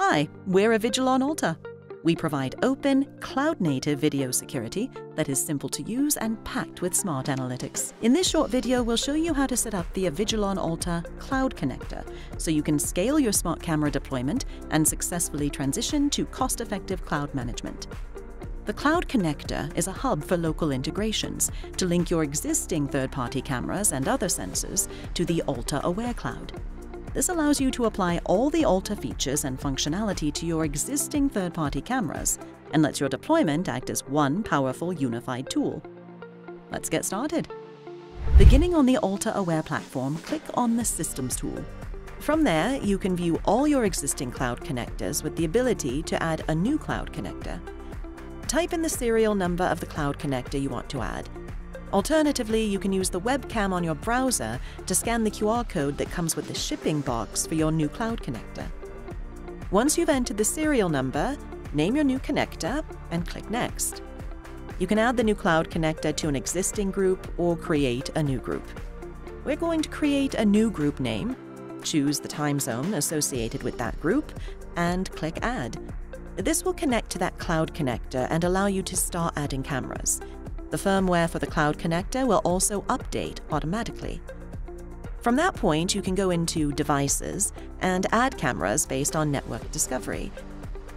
Hi, we're Avigilon Alta. We provide open, cloud native video security that is simple to use and packed with smart analytics. In this short video, we'll show you how to set up the Avigilon Alta Cloud Connector so you can scale your smart camera deployment and successfully transition to cost effective cloud management. The Cloud Connector is a hub for local integrations to link your existing third party cameras and other sensors to the Alta Aware Cloud. This allows you to apply all the Alta features and functionality to your existing third-party cameras and lets your deployment act as one powerful unified tool. Let's get started. Beginning on the Alta Aware platform, click on the Systems tool. From there, you can view all your existing cloud connectors with the ability to add a new cloud connector. Type in the serial number of the cloud connector you want to add Alternatively, you can use the webcam on your browser to scan the QR code that comes with the shipping box for your new cloud connector. Once you've entered the serial number, name your new connector and click Next. You can add the new cloud connector to an existing group or create a new group. We're going to create a new group name, choose the time zone associated with that group, and click Add. This will connect to that cloud connector and allow you to start adding cameras. The firmware for the Cloud Connector will also update automatically. From that point, you can go into Devices and add cameras based on network discovery.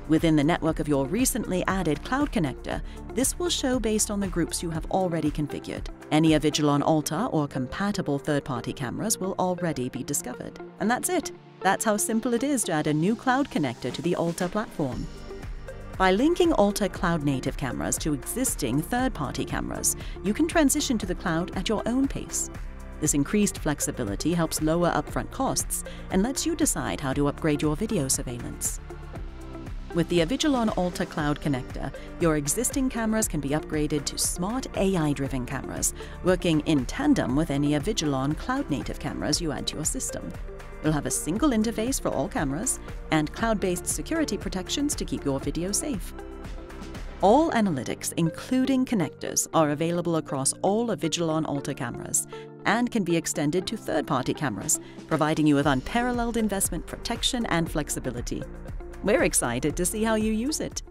Within the network of your recently added Cloud Connector, this will show based on the groups you have already configured. Any Avigilon Alta or compatible third-party cameras will already be discovered. And that's it. That's how simple it is to add a new Cloud Connector to the Alta platform. By linking Alta cloud native cameras to existing third party cameras, you can transition to the cloud at your own pace. This increased flexibility helps lower upfront costs and lets you decide how to upgrade your video surveillance. With the Avigilon Alta Cloud Connector, your existing cameras can be upgraded to smart AI-driven cameras, working in tandem with any Avigilon cloud-native cameras you add to your system. You'll have a single interface for all cameras and cloud-based security protections to keep your video safe. All analytics, including connectors, are available across all Avigilon Alta cameras and can be extended to third-party cameras, providing you with unparalleled investment protection and flexibility. We're excited to see how you use it.